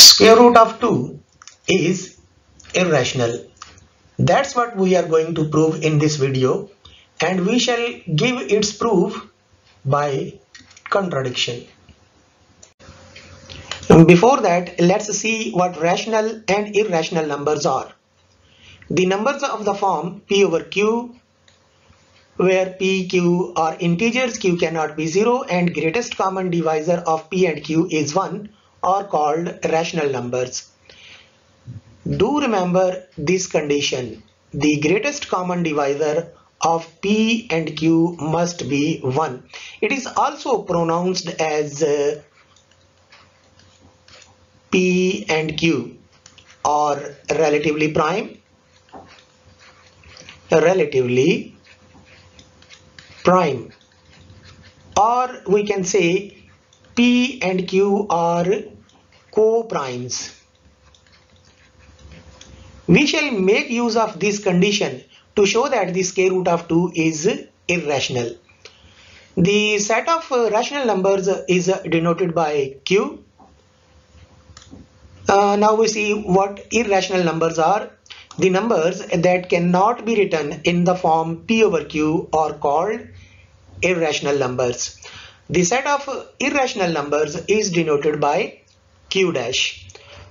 Square root of 2 is irrational. That's what we are going to prove in this video and we shall give its proof by contradiction. Before that, let's see what rational and irrational numbers are. The numbers of the form p over q where p, q are integers, q cannot be 0 and greatest common divisor of p and q is 1 are called rational numbers. Do remember this condition. The greatest common divisor of p and q must be 1. It is also pronounced as uh, p and q are relatively prime relatively prime or we can say P and Q are co-primes. We shall make use of this condition to show that the square root of 2 is irrational. The set of uh, rational numbers is denoted by Q. Uh, now we see what irrational numbers are. The numbers that cannot be written in the form P over Q are called irrational numbers. The set of irrational numbers is denoted by q dash.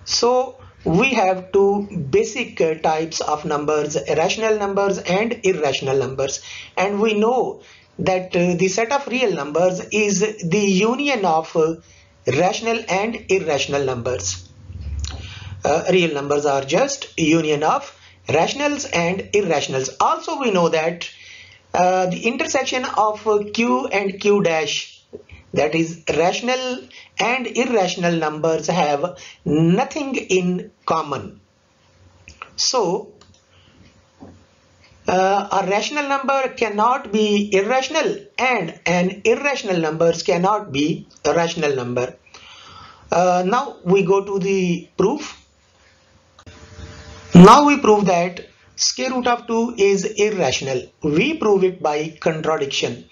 So we have two basic types of numbers, rational numbers and irrational numbers. And we know that the set of real numbers is the union of rational and irrational numbers. Uh, real numbers are just union of rationals and irrationals. Also we know that uh, the intersection of q and q dash that is rational and irrational numbers have nothing in common. So uh, a rational number cannot be irrational and an irrational numbers cannot be a rational number. Uh, now we go to the proof. Now we prove that square root of 2 is irrational. We prove it by contradiction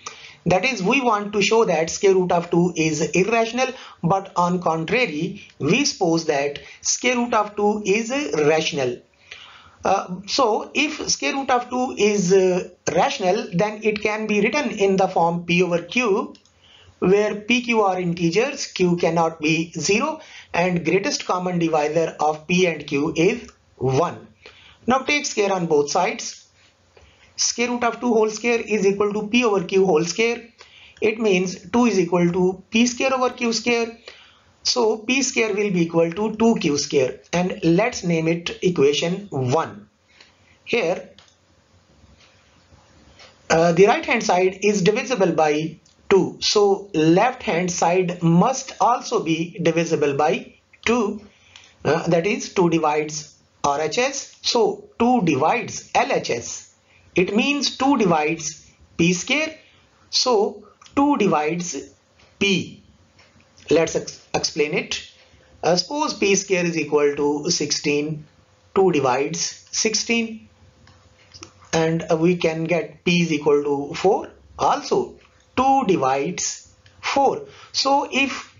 that is, we want to show that square root of 2 is irrational, but on contrary, we suppose that square root of 2 is rational. Uh, so if square root of 2 is uh, rational, then it can be written in the form p over q, where pq are integers, q cannot be 0, and greatest common divisor of p and q is 1. Now take square on both sides square root of 2 whole square is equal to p over q whole square. It means 2 is equal to p square over q square. So p square will be equal to 2q square and let's name it equation 1. Here uh, the right hand side is divisible by 2 so left hand side must also be divisible by 2 uh, that is 2 divides RHS so 2 divides LHS it means 2 divides p square. So 2 divides p. Let's ex explain it. Uh, suppose p square is equal to 16. 2 divides 16 and uh, we can get p is equal to 4. Also 2 divides 4. So if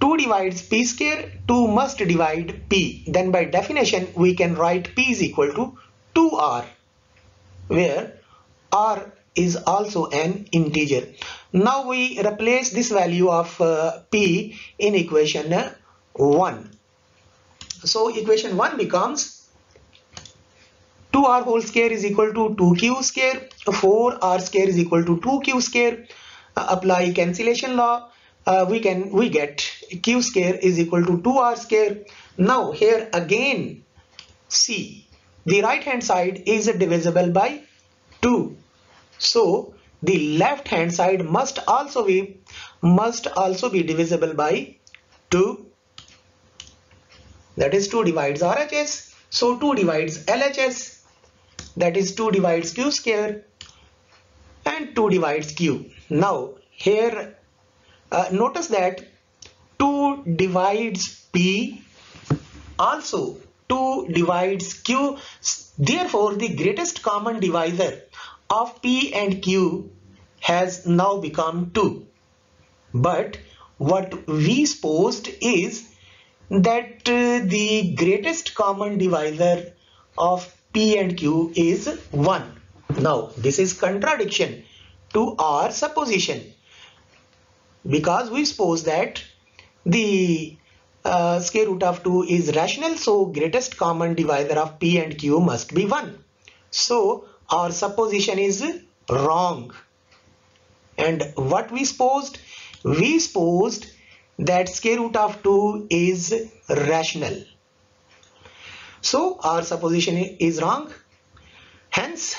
2 divides p square, 2 must divide p. Then by definition we can write p is equal to 2r where r is also an integer. Now we replace this value of uh, p in equation 1. So equation 1 becomes 2r whole square is equal to 2q square, 4r square is equal to 2q square. Uh, apply cancellation law, uh, we can we get q square is equal to 2r square. Now here again see the right hand side is divisible by 2 so the left hand side must also be must also be divisible by 2 that is 2 divides RHS so 2 divides LHS that is 2 divides Q square and 2 divides Q. Now here uh, notice that 2 divides P also 2 divides Q therefore the greatest common divisor of P and Q has now become 2. But what we supposed is that uh, the greatest common divisor of P and Q is 1. Now this is contradiction to our supposition because we suppose that the uh, square root of 2 is rational so greatest common divisor of P and Q must be 1. So our supposition is wrong. And what we supposed? We supposed that square root of 2 is rational. So our supposition is wrong. Hence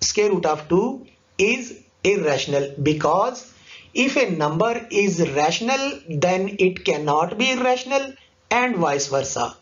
square root of 2 is irrational because if a number is rational then it cannot be irrational and vice versa.